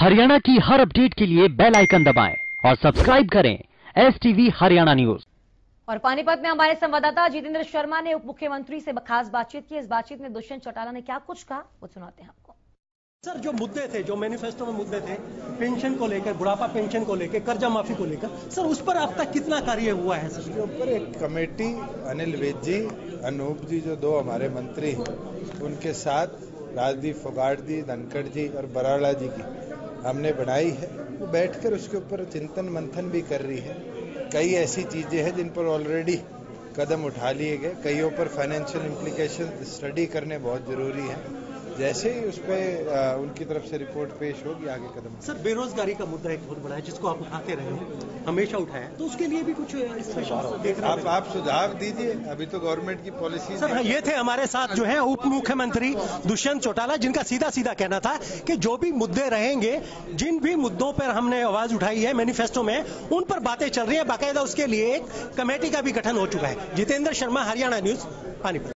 हरियाणा की हर अपडेट के लिए बेल आइकन दबाएँ और सब्सक्राइब करें एस टीवी हरियाणा न्यूज़। और पानीपत में हमारे संवाददाता जितेंद्र शर्मा ने उप मुख्यमंत्री से खास बातचीत की। इस बातचीत में दुष्यंत चौटाला ने क्या कुछ कहा वो सुनाते हैं आपको। सर जो मुद्दे थे जो मैनिफेस्टो में मुद्दे थे पेंशन को लेकर बुढ़ापा पेंशन को लेकर कर्जा माफ़ी को लेकर सर उस पर अब तक कितना कार्य हुआ है सर? इसके ऊपर एक कमेटी अनिल वेद जी अनूप जी जो दो हमारे मंत्री हैं उनके साथ राजदीप फोगाट जी धनखड़ जी और बराड़ा जी की। हमने बनाई है। वो बैठकर उसके ऊपर चिंतन मंथन भी कर रही है। कई ऐसी चीज़ें हैं जिन पर ऑलरेडी कदम उठा लिए गए। कईयों पर फाइनेंशियल इम्प्लीकेशन स्टडी करने बहुत ज़रूरी है। जैसे ही उस पर उनकी तरफ़ से रिपोर्ट पेश होगी आगे कदम सर बेरोजगारी का मुद्दा एक बहुत बड़ा है जिसको आप उठाते रहे हैं हमेशा उठाया तो उसके लिए भी कुछ देख आप आप सुझाव दीजिए। अभी तो गवर्नमेंट की पॉलिसी सर ये थे हमारे साथ जो है उप मुख्यमंत्री दुष्यंत चौटाला जिनका सीधा सीधा कहना था कि जो भी मुद्दे रहेंगे जिन भी मुद्दों पर हमने आवाज़ उठाई है मैनिफेस्टो में उन पर बातें चल रही है। बाकायदा उसके लिए एक कमेटी का भी गठन हो चुका है। जितेंद्र शर्मा हरियाणा न्यूज़ पानीपत।